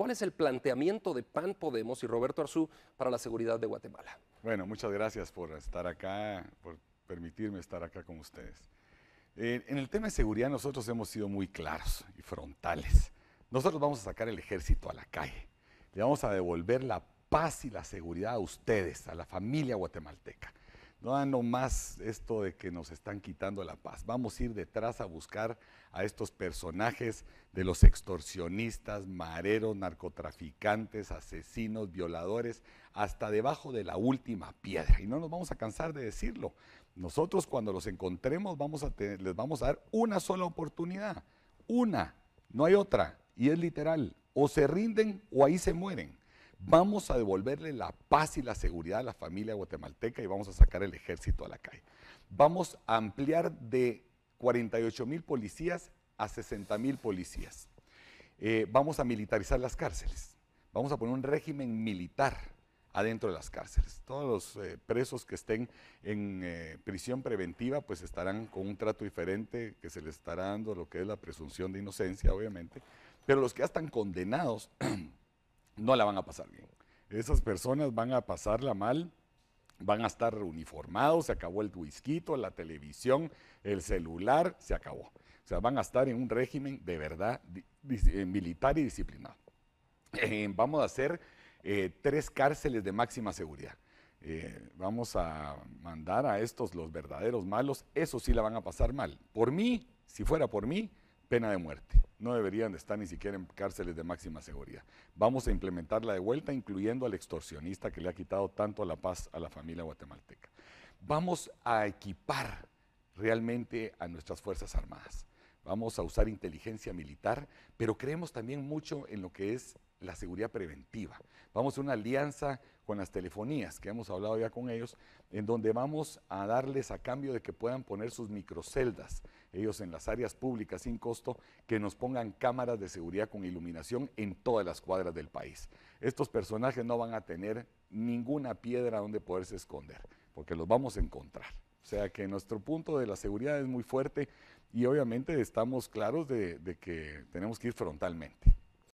¿Cuál es el planteamiento de PAN Podemos y Roberto Arzú para la seguridad de Guatemala? Bueno, muchas gracias por estar acá, por permitirme estar acá con ustedes. Eh, en el tema de seguridad nosotros hemos sido muy claros y frontales. Nosotros vamos a sacar el ejército a la calle. Le vamos a devolver la paz y la seguridad a ustedes, a la familia guatemalteca. No dando más esto de que nos están quitando la paz. Vamos a ir detrás a buscar a estos personajes de los extorsionistas, mareros, narcotraficantes, asesinos, violadores, hasta debajo de la última piedra. Y no nos vamos a cansar de decirlo. Nosotros cuando los encontremos les vamos a dar una sola oportunidad. Una, no hay otra. Y es literal. O se rinden o ahí se mueren. Vamos a devolverle la paz y la seguridad a la familia guatemalteca y vamos a sacar el ejército a la calle. Vamos a ampliar de 48 mil policías a 60 mil policías. Eh, vamos a militarizar las cárceles. Vamos a poner un régimen militar adentro de las cárceles. Todos los eh, presos que estén en eh, prisión preventiva pues estarán con un trato diferente que se les estará dando lo que es la presunción de inocencia, obviamente. Pero los que ya están condenados no la van a pasar bien. Esas personas van a pasarla mal, van a estar uniformados, se acabó el whisky, la televisión, el celular, se acabó. O sea, van a estar en un régimen de verdad eh, militar y disciplinado. Eh, vamos a hacer eh, tres cárceles de máxima seguridad. vamos a mandar a estos los verdaderos malos, eso sí la van a pasar mal. Por mí, si fuera por mí, pena de muerte. No deberían de estar ni siquiera en cárceles de máxima seguridad. Vamos a implementarla de vuelta, incluyendo al extorsionista que le ha quitado tanto la paz a la familia guatemalteca. Vamos a equipar realmente a nuestras Fuerzas Armadas. Vamos a usar inteligencia militar, pero creemos también mucho en lo que es la seguridad preventiva. Vamos a una alianza con las telefonías, que hemos hablado ya con ellos, en donde vamos a darles a cambio de que puedan poner sus microceldas, ellos en las áreas públicas sin costo, que nos pongan cámaras de seguridad con iluminación en todas las cuadras del país. Estos personajes no van a tener ninguna piedra donde poderse esconder, porque los vamos a encontrar. O sea que nuestro punto de la seguridad es muy fuerte y obviamente estamos claros de, de que tenemos que ir frontalmente.